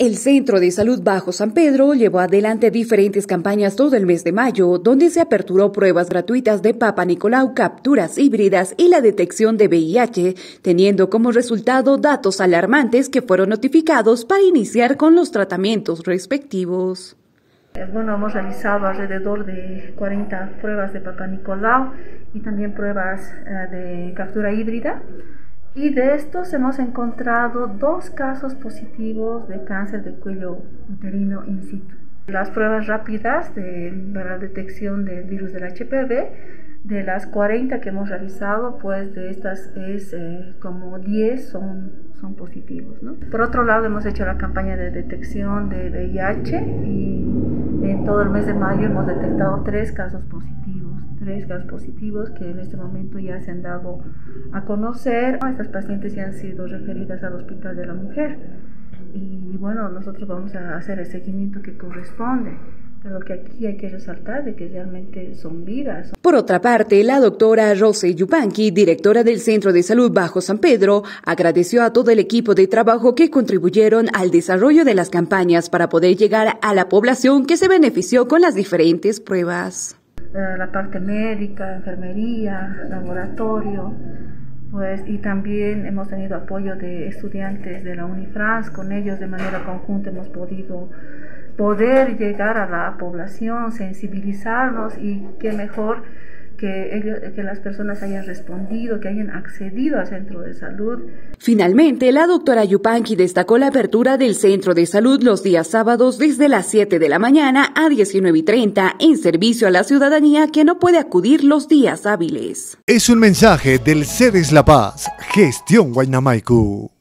El Centro de Salud Bajo San Pedro llevó adelante diferentes campañas todo el mes de mayo, donde se aperturó pruebas gratuitas de Papa Nicolau, capturas híbridas y la detección de VIH, teniendo como resultado datos alarmantes que fueron notificados para iniciar con los tratamientos respectivos. Bueno, hemos realizado alrededor de 40 pruebas de Papa Nicolau y también pruebas eh, de captura híbrida. Y de estos hemos encontrado dos casos positivos de cáncer de cuello uterino in situ. Las pruebas rápidas de, para la detección del virus del HPV, de las 40 que hemos realizado, pues de estas es eh, como 10 son, son positivos. ¿no? Por otro lado, hemos hecho la campaña de detección de VIH y en todo el mes de mayo hemos detectado tres casos positivos tres casos positivos que en este momento ya se han dado a conocer. Estas pacientes ya han sido referidas al Hospital de la Mujer y bueno, nosotros vamos a hacer el seguimiento que corresponde. Pero lo que aquí hay que resaltar de que realmente son vidas. Por otra parte, la doctora Rose Yupanqui, directora del Centro de Salud Bajo San Pedro, agradeció a todo el equipo de trabajo que contribuyeron al desarrollo de las campañas para poder llegar a la población que se benefició con las diferentes pruebas. Eh, la parte médica, enfermería, laboratorio, pues, y también hemos tenido apoyo de estudiantes de la Unifrance, con ellos de manera conjunta hemos podido poder llegar a la población, sensibilizarnos y qué mejor que, que las personas hayan respondido, que hayan accedido al centro de salud. Finalmente, la doctora Yupanqui destacó la apertura del centro de salud los días sábados desde las 7 de la mañana a 19 y 30 en servicio a la ciudadanía que no puede acudir los días hábiles. Es un mensaje del CEDES La Paz, Gestión Guaynamaicu.